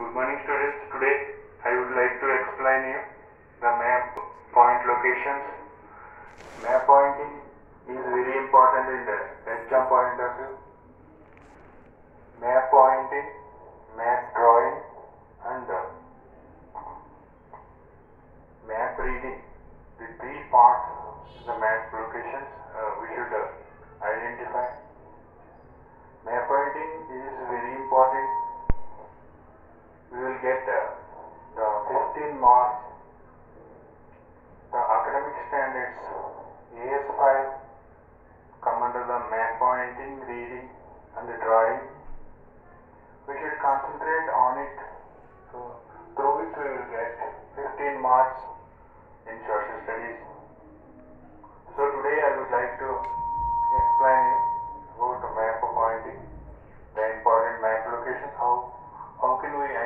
good morning sir.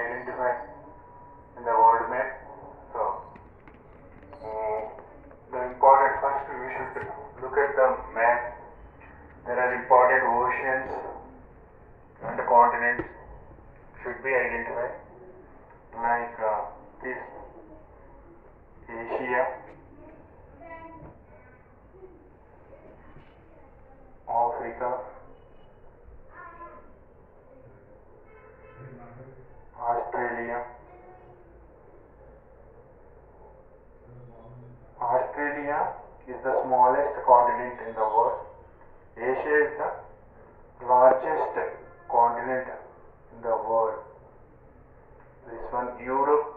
identify in the world map. So, uh, the important first we should look at the map. There are important oceans and continents should be identified, like uh, this Asia. Africa, Australia Australia is the smallest continent in the world. Asia is the largest continent in the world. This one Europe.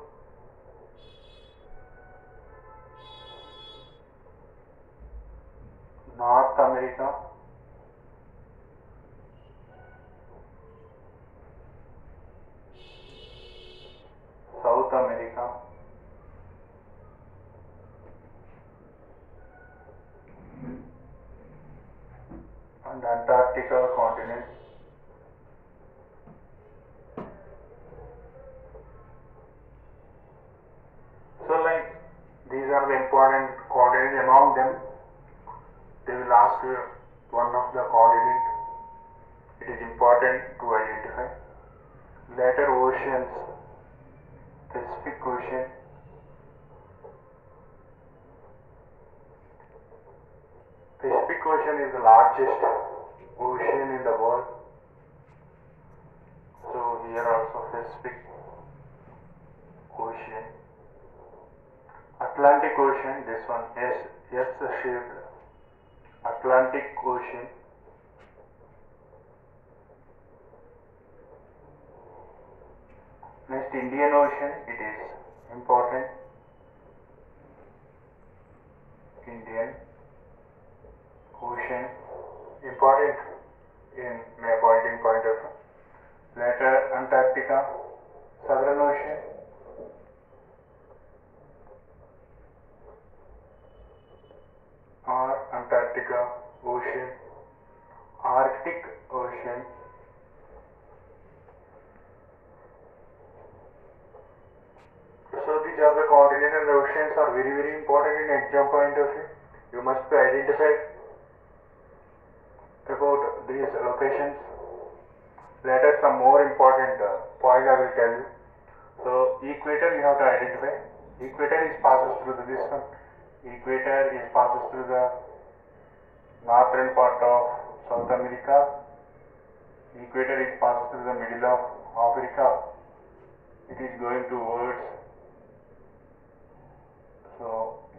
North America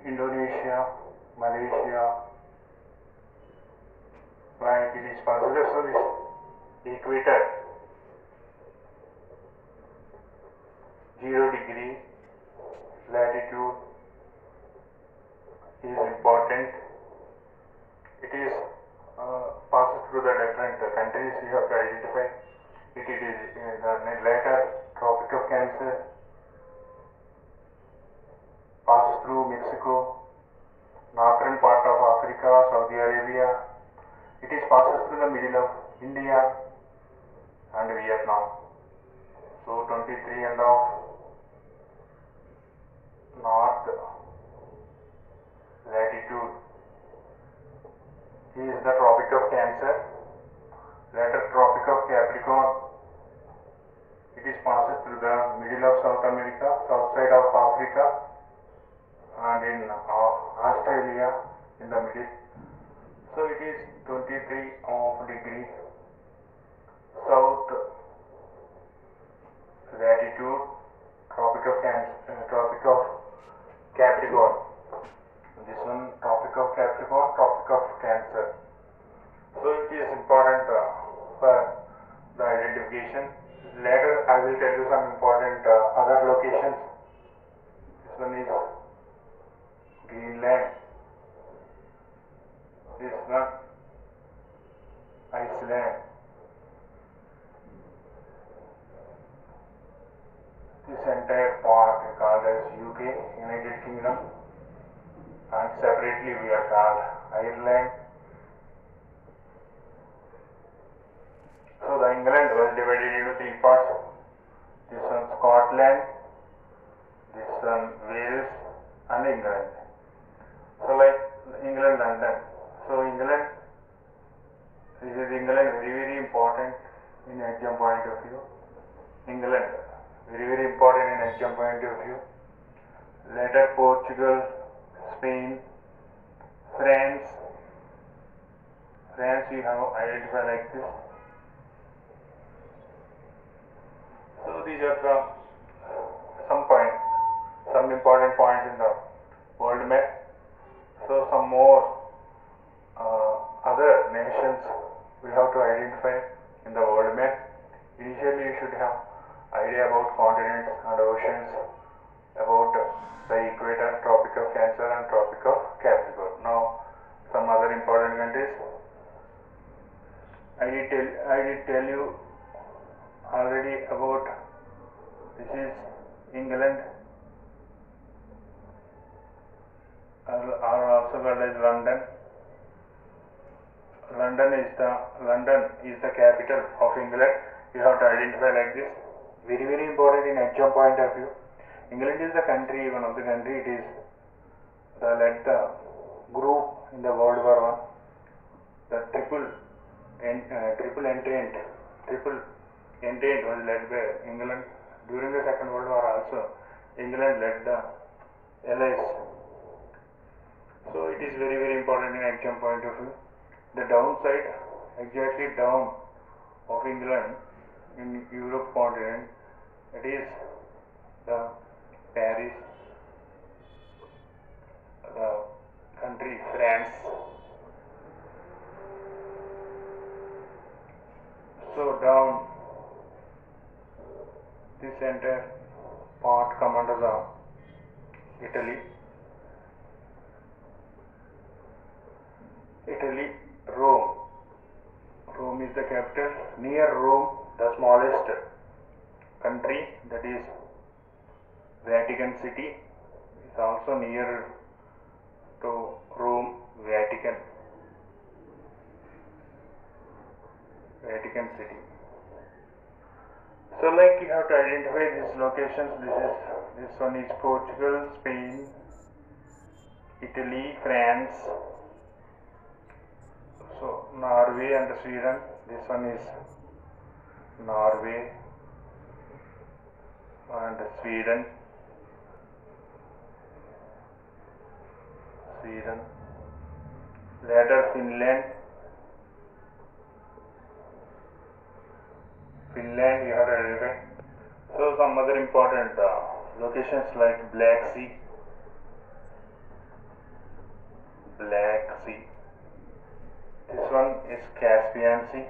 Indonesia, Malaysia, right? it is considered so is equator in the middle. So it is 23 like England, London. So England, this is England very very important in exam point of view. England very very important in exam point of view. Later Portugal, Spain, France. France we have identified like this. So these are the some points, some important points in the world map. So some more uh, other nations we have to identify in the world map. Initially, you should have idea about continents and oceans, about the equator, Tropic of Cancer and Tropic of Capricorn. Now, some other important countries. I did tell I did tell you already about this is England are also called London. London is the London is the capital of England. You have to identify like this. Very very important in exam point of view. England is the country, one of the country. It is the led the group in the World War One. The triple uh, triple entente triple entente was led by England during the Second World War. Also, England led the Allies. So it is very very important in exam point of view. The downside, exactly down of England in Europe continent, it is the Paris, the country France. So down this entire part come under the. Italy, Rome. Rome is the capital. Near Rome, the smallest country, that is Vatican City, is also near to Rome, Vatican. Vatican City. So, like you have to identify these locations. This is this one is Portugal, Spain, Italy, France, so Norway and Sweden. This one is Norway and Sweden. Sweden. Later Finland. Finland you have identify. So some other important uh, locations like Black Sea. Black Sea. This one is Caspian Sea.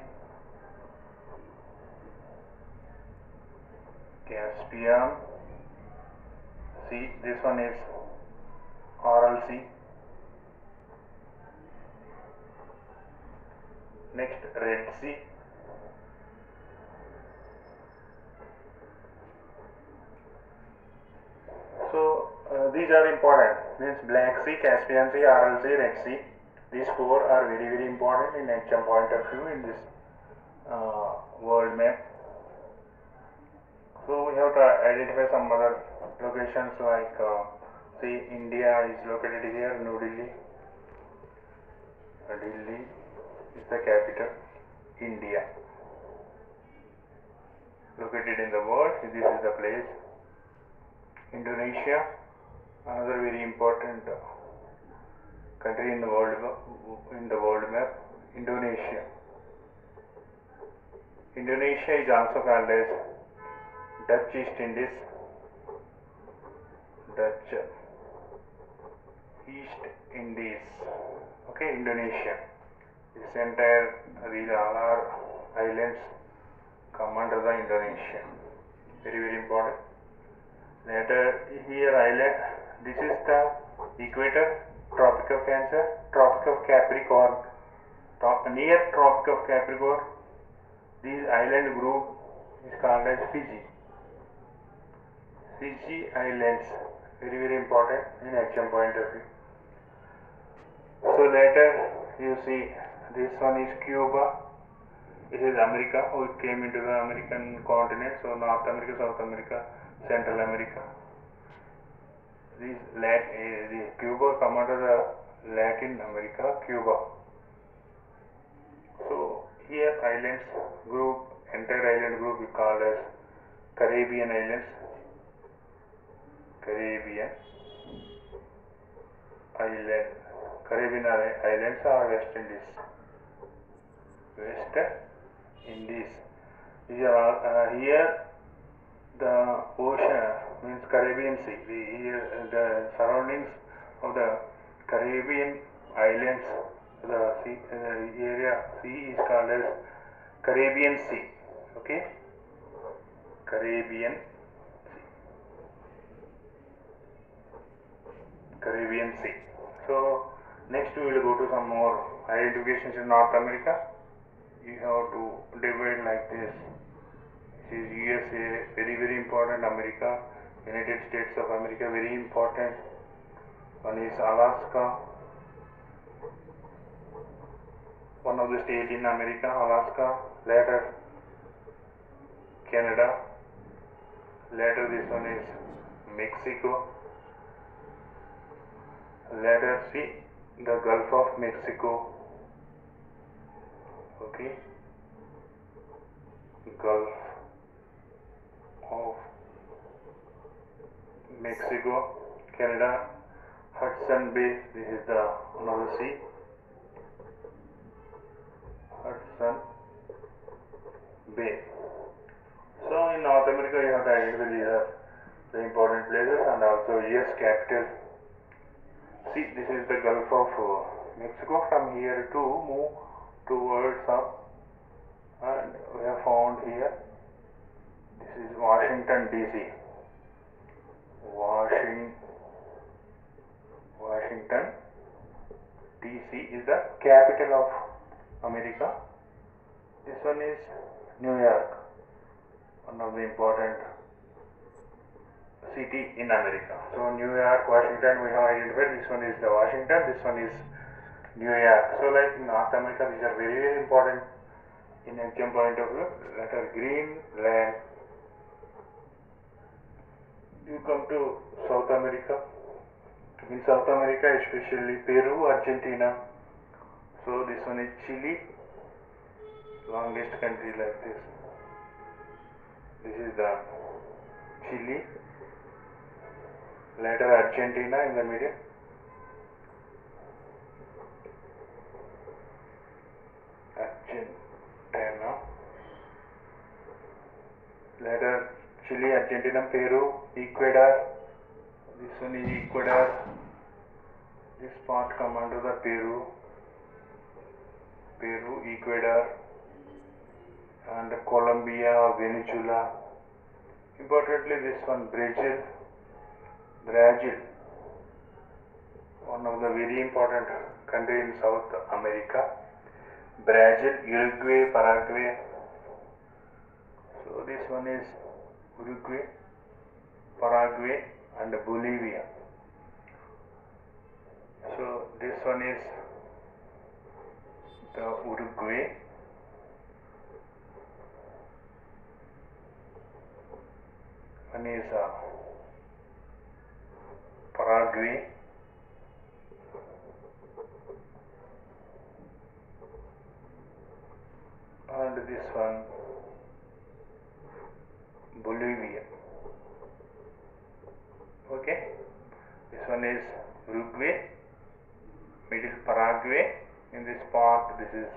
Caspian Sea. This one is Aral Sea Next, Red Sea. So uh, these are important. Means Black Sea, Caspian Sea, Sea, Red Sea. These four are very very important in exam point of view in this uh, world map. So we have to identify some other locations like uh, see India is located here, New Delhi. Uh, Delhi is the capital, India. Located in the world, this is the place. Indonesia, another very important country in the world in the world map, Indonesia. Indonesia is also called as Dutch East Indies, Dutch East Indies. Okay, Indonesia. This entire these all are islands come under the Indonesia. very very important. Later here island, this is the equator, Tropic of Cancer, Tropic of Capricorn, Trop- near Tropic of Capricorn. This island group is called as Fiji. Fiji Islands, very very important in action point of view. So later you see this one is Cuba. This is America, who came into the American continent. So North America, South America, Central America. This Lat, uh, the Cuba come under the Latin America, Cuba. So here islands group, entire island group is called as Caribbean islands. Indies. These are all, uh, here the ocean means Caribbean Sea. The, here, the surroundings of the Caribbean islands, the sea, the area sea is called as Caribbean Sea. Okay, Caribbean Caribbean Sea. So next we will go to some more identifications in North America. You have to divide like this. This is USA, very very important. America, United States of America, very important. One is Alaska. One of the state in America, Alaska. Later, Canada. Later, this one is Mexico. Later, see the Gulf of Mexico. Okay, Gulf of Mexico, Canada, Hudson Bay. This is the another sea. Hudson Bay. So in North America, you have to identify these are the important places and also US capital. See, this is the Gulf of uh, Mexico. From here to move towards up, and we have found here. This is Washington DC. Washington. Washington DC is the capital of America. This one is New York, one of the important city in America. So New York, Washington, we have identified. This one is the Washington. This one is New York. So like in North America, these are very very important in exam point of view. Letter Greenland. You come to South America. In South America, especially Peru, Argentina. So this one is Chile, longest country like this. This is the Chile. Later Argentina in the middle. Argentina. Later Chile, Argentina, Peru, Ecuador. This one is Ecuador. This part come under the Peru. Peru, Ecuador, and Colombia or Venezuela. Importantly, this one Brazil, Brazil, one of the very important country in South America. Brazil, Uruguay, Paraguay. So this one is Uruguay, Paraguay, and Bolivia. So this one is the Uruguay. One is uh, Paraguay. And this one Bolivia. Okay. This one is Uruguay, middle Paraguay. In this part, this is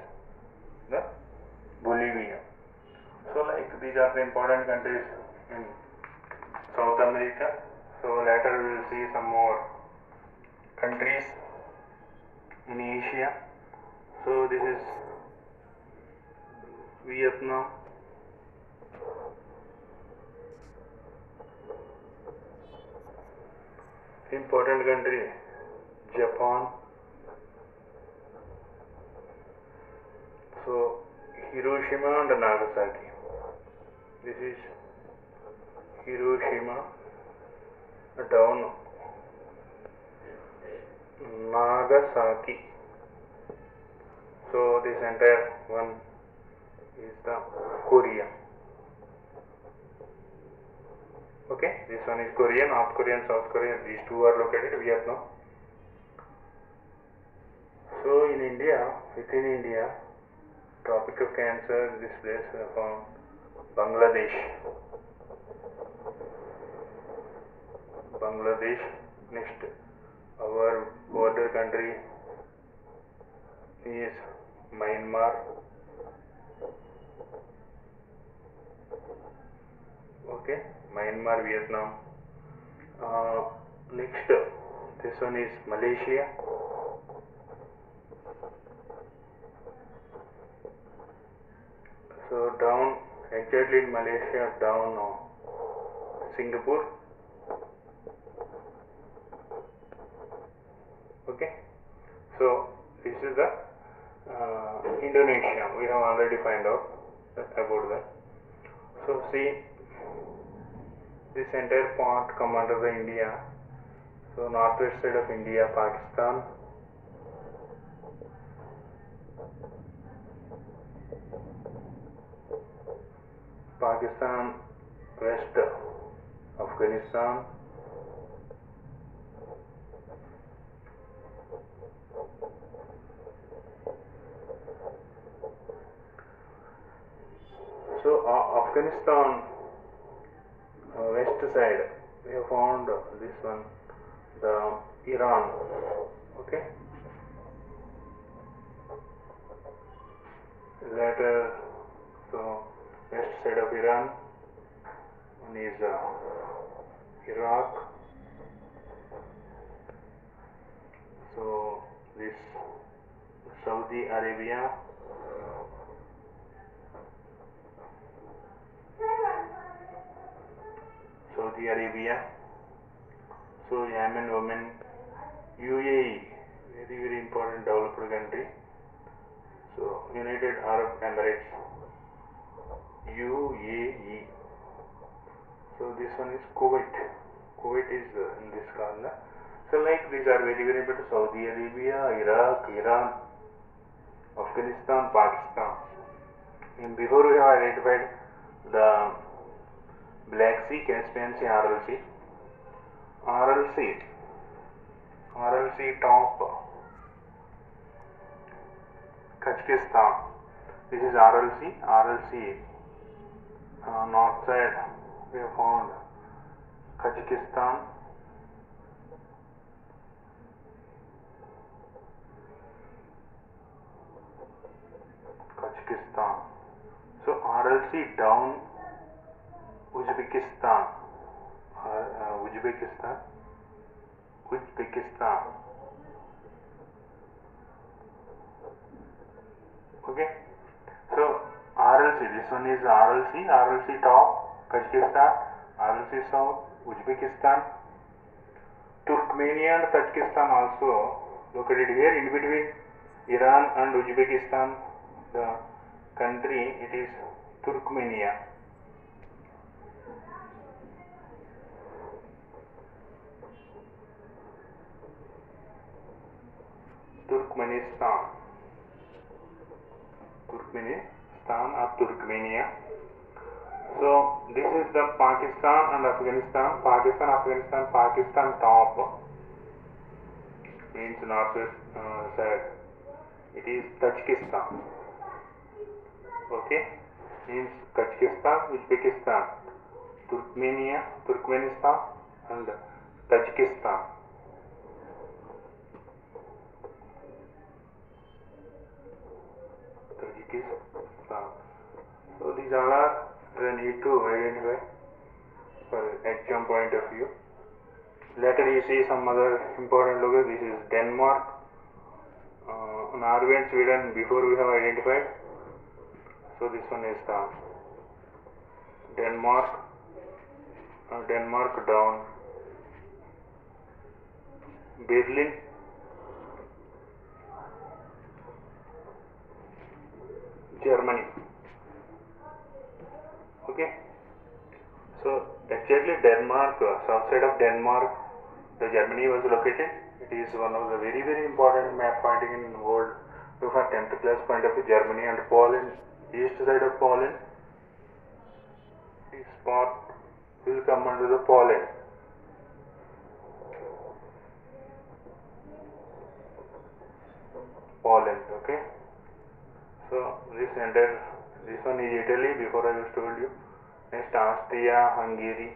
the Bolivia. So, like these are the important countries in South America. So later we will see some more countries in Asia. So this is Vietnam. Important country Japan. So Hiroshima and Nagasaki. This is Hiroshima down Nagasaki. So this entire one is the Korea. Okay, this one is Korean, North Korea and South Korea. These two are located We have Vietnam. So in India, within India, Tropic of Cancer, this place uh, found Bangladesh. Bangladesh. Next, our border country is Myanmar. Okay, Myanmar, Vietnam. Uh, next, this one is Malaysia. So down exactly in Malaysia, down uh, Singapore. Okay, so this is the uh, Indonesia. We have already find out about that. So see, this entire part come under the India. So northwest side of India, Pakistan. Pakistan, west Afghanistan, so uh, Afghanistan uh, west side we have found this one the Iran okay? Later so west side of Iran one is uh, Iraq. So this Saudi Arabia Saudi Arabia so Yemen Oman UAE very very important developed country so United Arab Emirates UAE. So this one is Kuwait. Kuwait is uh, in this corner. So like these are very very important. Saudi Arabia, Iraq, Iran, Afghanistan, Pakistan. And before we have identified the Black Sea, Caspian Sea, Aral Sea. RLC. Aral Sea top. Kazakhstan. This is Aral Sea. RLC uh, north side we have found Kazakhstan, Kazakhstan. So Aral Sea down Uh, uh, Uzbekistan, Uzbekistan. Okay, so RLC, this one is RLC, RLC top, Kazakhstan, RLC south, Uzbekistan, Turkmenia and Tajikistan also located here in between Iran and Uzbekistan, the country it is Turkmenia. Turkmenistan. Turkmenistan or Turkmenia. So this is the Pakistan and Afghanistan. Pakistan, Afghanistan, Pakistan top means northwest uh, side. It is Tajikistan. Okay, means Tajikistan, Uzbekistan, Turkmenia, Turkmenistan, and Tajikistan. These all are the need to identify for exam point of view. Later you see some other important logos. This is Denmark, uh, Norway and Sweden before we have identified. So this one is the Denmark, uh, Denmark down, Berlin, Germany. Okay. So actually Denmark, uh, south side of Denmark, the Germany was located. It is one of the very very important map pointing in world. So for 10th class point of view, Germany and Poland, east side of Poland, this part will come under the Poland. Poland, okay. So this entire, this one is Italy. Before I just told you. Next Austria, Hungary.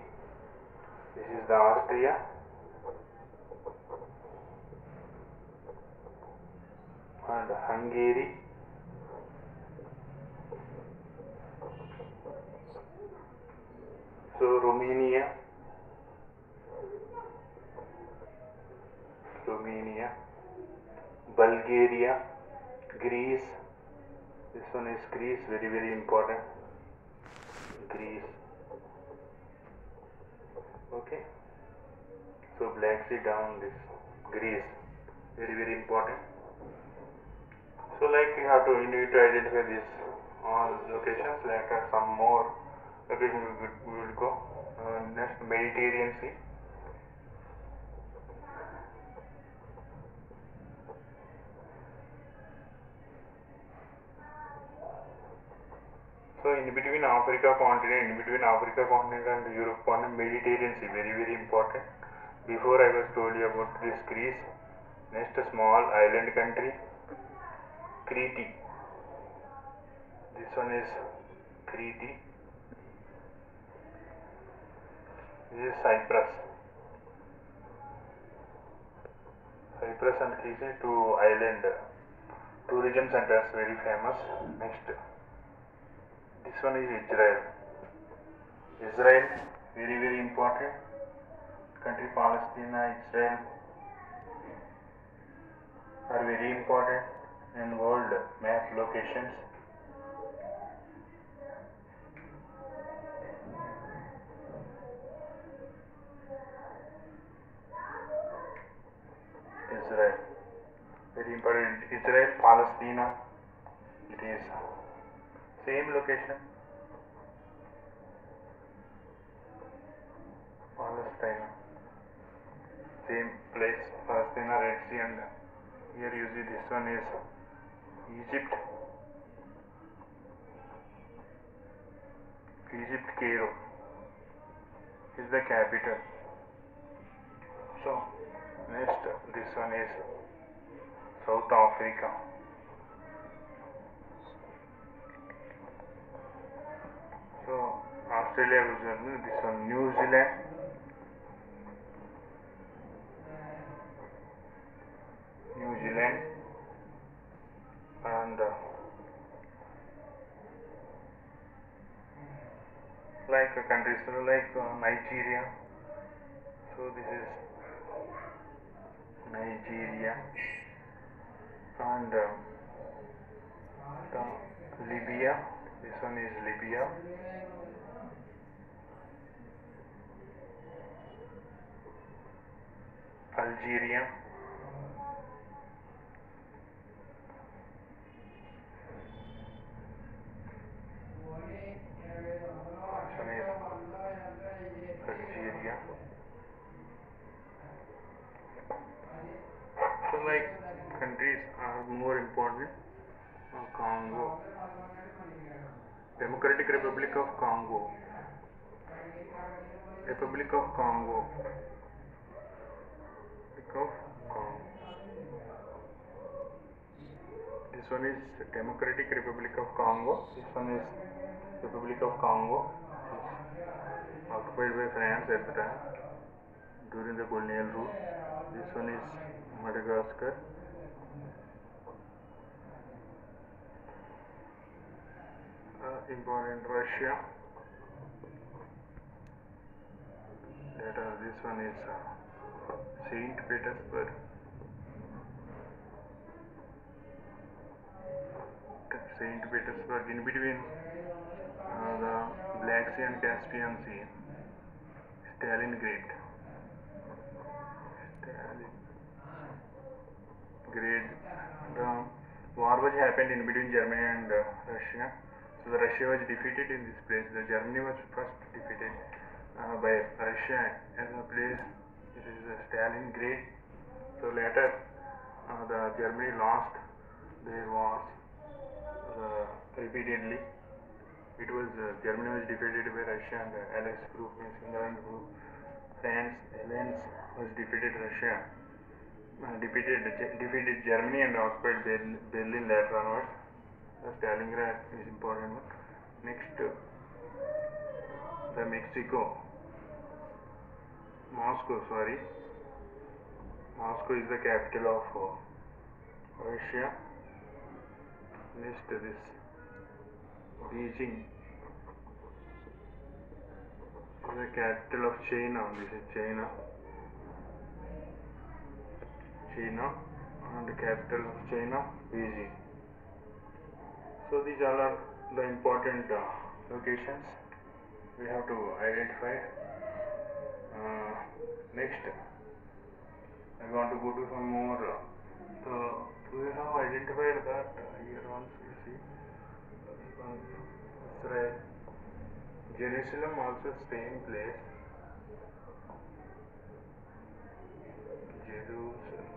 This is the Austria. And Hungary. So Romania. Romania. Bulgaria. Greece. This one is Greece, very very important. Greece. Okay. So Black Sea down this Greece very very important. So like you have to you need to identify these all locations. Like uh, some more locations we will go. Uh, next Mediterranean Sea. So in between Africa continent, in between Africa continent and Europe continent, Mediterranean Sea, very very important. Before I was told you about this Greece. Next small island country, Crete. This one is Crete. This is Cyprus. Cyprus and Crete, two island tourism centers, very famous. Next. This one is Israel. Israel, very very important. Country Palestine, Israel are very important in world map locations. Israel, very important. Israel, Palestine, it is same location. Palestine. Same place, Palestine, Red Sea, and uh, here you see this one is Egypt. Egypt, Cairo is the capital. So, next, this one is South Africa. So Australia was uh, this one New Zealand. New Zealand and uh, like uh, countries like uh, Nigeria. So this is Nigeria and uh, Libya. This one is Libya. Algeria. So like countries are more important. Uh, Congo. Democratic Republic of Congo. Republic of Congo. Republic of Congo. This one is Democratic Republic of Congo. This one is Republic of Congo. Occupied by France at the time during the colonial rule. This one is Madagascar. Uh, important Russia. That uh, this one is uh, Saint Petersburg. Saint Petersburg in between uh, the Black Sea and Caspian Sea. Stalingrad. Stalin. great. The war was happened in between Germany and uh, Russia. The Russia was defeated in this place. The Germany was first defeated uh, by Russia as a place. This is uh, Stalingrad. So later, uh, the Germany lost their wars uh, repeatedly. It was uh, Germany was defeated by Russia and the Allies group means group. France, Alliance was defeated Russia, uh, defeated defeated Germany and occupied Berlin, Berlin later onwards. Stalingrad is important. Next, the Mexico, Moscow. Sorry, Moscow is the capital of uh, Russia. Next, this Beijing is the capital of China. This is China. China and the capital of China, Beijing. So these all are the important uh, locations we have to identify. Uh, next, I want to go to some more. Uh, so we have identified that uh, here once you see uh, Israel, Jerusalem also same place. Jerusalem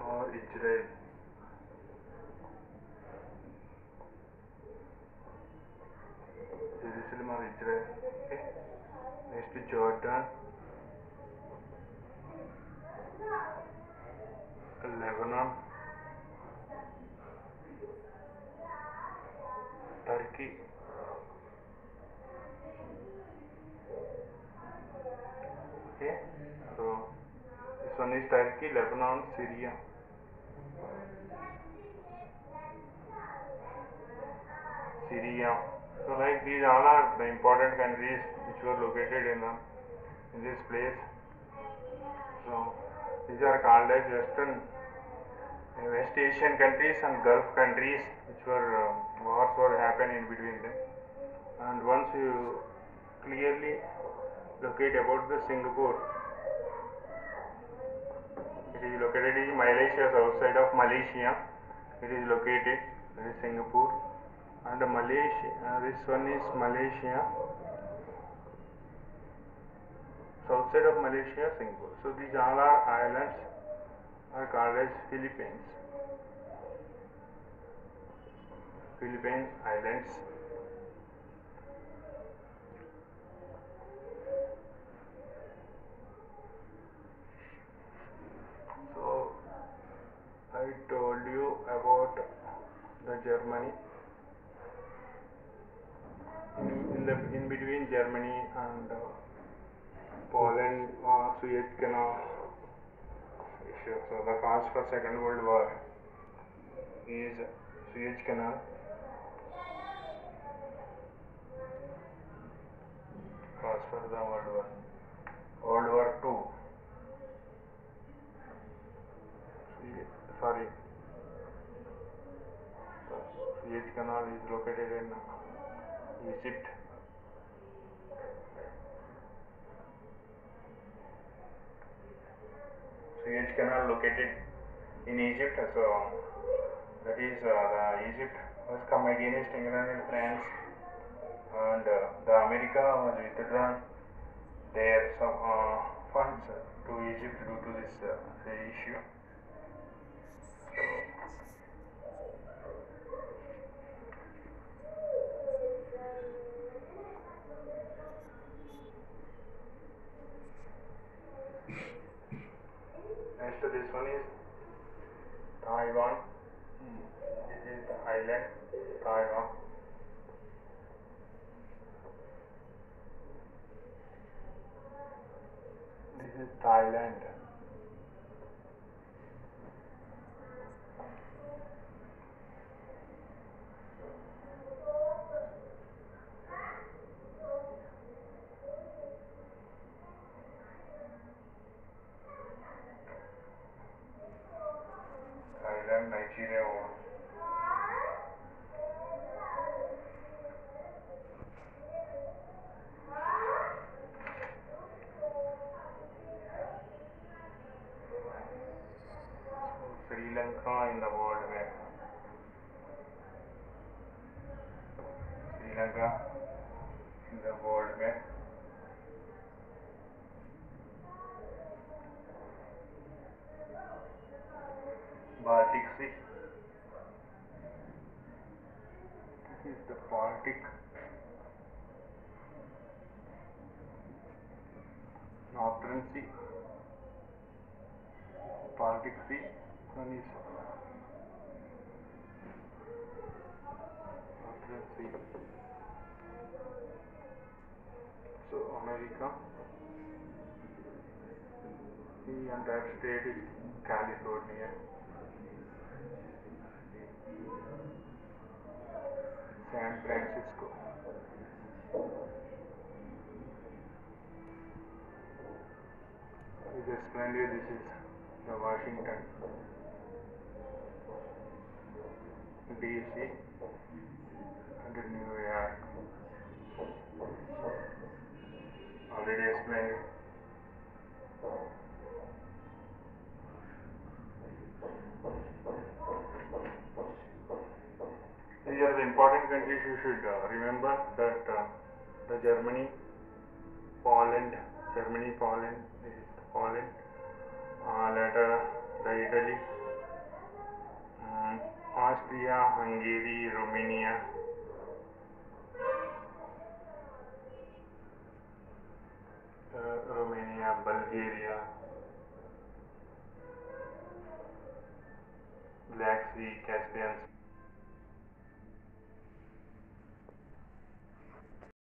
or Israel. Jerusalem or Israel. Next Jordan. Lebanon. Turkey. Okay. So this one is Turkey, Lebanon, Syria. Syria. So like these all are the important countries which were located in the, in this place. So these are called as Western uh, West Asian countries and Gulf countries which were uh, wars were happening in between them. And once you clearly locate about the Singapore, it is located in Malaysia, south side of Malaysia. It is located. Is Singapore and Malaysia. Uh, this one is Malaysia. South side of Malaysia, Singapore. So these all are islands are called as Philippines. Philippine Islands. So I told you about the Germany. In, in the in between Germany and uh, Poland, So the cause for Second World War is Suez Canal. Cause for the World War. World War Two. Sorry. Suez Canal is located in Egypt. Suez Canal located in Egypt. So that is uh, Egypt was come against England and France, and uh, the America was withdrawn their some uh, funds to Egypt due to this uh, issue. So, Next to this one is Taiwan. This is the island Taiwan. This is. Thailand, in the world map. Sri Lanka in the world map. Baltic Sea. This is the Baltic. Northern Sea. Baltic Sea. One is So America. The entire state is California. San Francisco. As explained here, this is the Washington DC and New York. Already explained. it. These are the important countries you should uh, remember that uh, the Germany, Poland, Germany, Poland, this is Poland, uh, later the Italy, Austria, Hungary, Romania, uh, Romania, Bulgaria, Black Sea, Caspian.